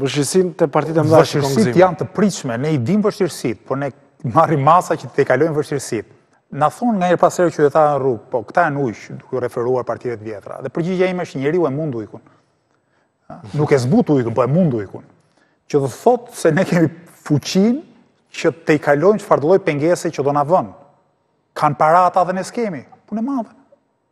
Vështirësitë te partitë e mëdha shikon gëzim. Vështirësitë janë të pritshme, ne i dimë vështirësitë, por ne marrim masa që t'i tejkalojmë vështirësitë. Na thonë nganjëherë pas here qytetarë në rrugë, po këta janë ujq, duke iu referuar partive të vjetra. Dhe përgjigja ime është njeriu e mund ujkun. Nuk e zbut ujkun, po e mund ujkun. Që do thotë se ne kemi fuqinë që të tejkalojmë çfarëdolloj pengese që do na vënë. Kanë para ata dhe ne s'kemi. Punë e madhe.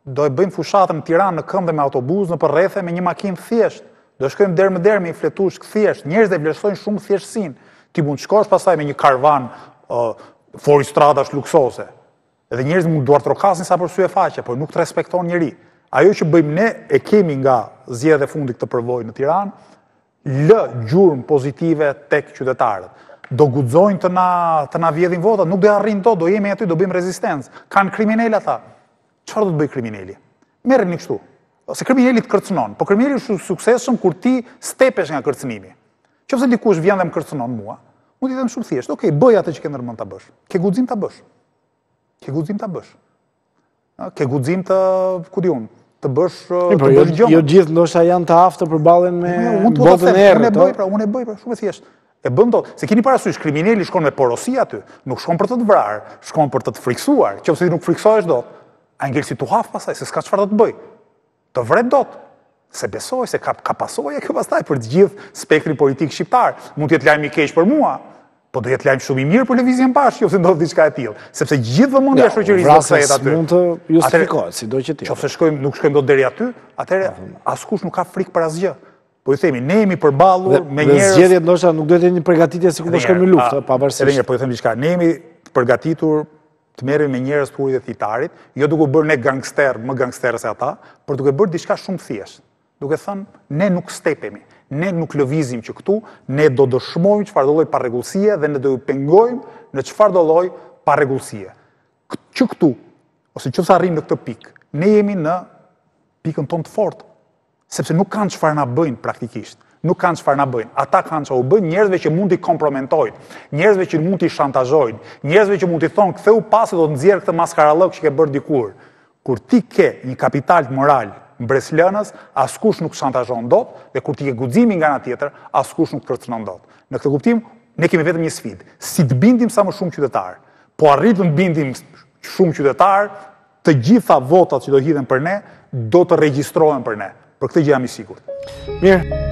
Do e bëjmë fushatën në Tiranë në këmbë dhe me autobus, nëpër rrethe me një makinë të thjeshtë. Do shkojmë derë më derë me një fletushkë të thjeshtë. Njerëzit e vlerësojnë shumë thjeshtësinë. Ti mund të shkosh pastaj me një karvan uh, fuoristradash luksoze. Edhe njerëzit mund të të duartrokasin sa për sy e faqe, por nuk të respekton njeri. Ajo që bëjmë ne e kemi nga zgjedhjet e fundit këtë përvojë në Tiranë, lë gjurmë pozitive tek qytetarët. Do guxojnë të na të na vjedhin votat, nuk do ia arrijnë dot, do jemi aty, do bëjmë rezistencë. Kanë kriminelë ata. Çfarë do të bëjë krimineli? Merreni kështu, se krimineli të kërcënon, po krimineli është i suksesshëm kur ti stepesh nga kërcënimi. Qoftë se dikush vjen dhe më kërcënon mua, mund t'i them shumë thjesht, "Ok, bëj atë që ke ndërmend ta bësh. Ke guxim ta bësh. Ke guxim ta bësh." Ke guxim të, ku di unë, të bësh të jo, bësh jo, gjë. Jo të gjithë ndoshta janë të aftë të përballen me jo, botën e errët. Unë e bëj pra, unë e bëj pra, shumë e thjeshtë. E bën dot, se keni parasysh krimineli shkon me porosi aty, nuk shkon për të të vrarë, shkon për të të frikësuar, qoftë se ti nuk frikësohesh dot. Ai ngel si tuhaf pastaj, se s'ka çfarë të të bëjë. Të vret dot, se besoj se ka, ka pasoja kjo pastaj për të gjithë spektrin politik shqiptar. Mund të jetë lajm i keq për mua, po do jetë lajm shumë i mirë për Lëvizjen Bashkë, qoftë se ndodh diçka e tillë, sepse gjithë vëmendja e shoqërisë do të kthehet aty. Mund të justifikohet, sido që të jetë. Qoftë se shkojmë, nuk shkojmë dot deri aty, atëherë askush nuk ka frikë për asgjë. Po ju themi, ne jemi përballur me njerëz. Dhe zgjedhjet ndoshta nuk do të jetë një përgatitje sikur do shkojmë në luftë, pavarësisht. Edhe një, po ju them diçka, ne jemi përgatitur të merremi me njerëz të hurit e të litarit, jo duke u bërë ne gangster, më gangsterë se ata, por duke bërë diçka shumë të thjeshtë. Duke thënë, ne nuk stepemi, ne nuk lëvizim që këtu, ne do dëshmojmë çfarëdolloj parregullsie dhe ne do ju pengojmë në çfarëdolloj parregullsie. Që këtu, ose qoftë se arrijmë në këtë pikë, ne jemi në pikën tonë të fortë. Sepse nuk kanë çfarë na bëjnë praktikisht. Nuk kanë çfarë na bëjnë. Ata kanë ça u bëjnë njerëzve që mund t'i komprometojnë, njerëzve që mund t'i shantazhojnë, njerëzve që mund t'i thonë kthehu pas se do të nxjerr këtë maskarallëk që ke bërë dikur. Kur ti ke një kapital moral mbreslënës, askush nuk shantazhon dot dhe kur ti ke guximin nga ana tjetër, askush nuk kërcënon dot. Në këtë kuptim, ne kemi vetëm një sfidë, si të bindim sa më shumë qytetarë. Po arritëm të bindim shumë qytetarë, Të gjitha votat që do hidhen për ne, do të regjistrohen për ne. Për këtë gjë jam i sigurt. Mirë.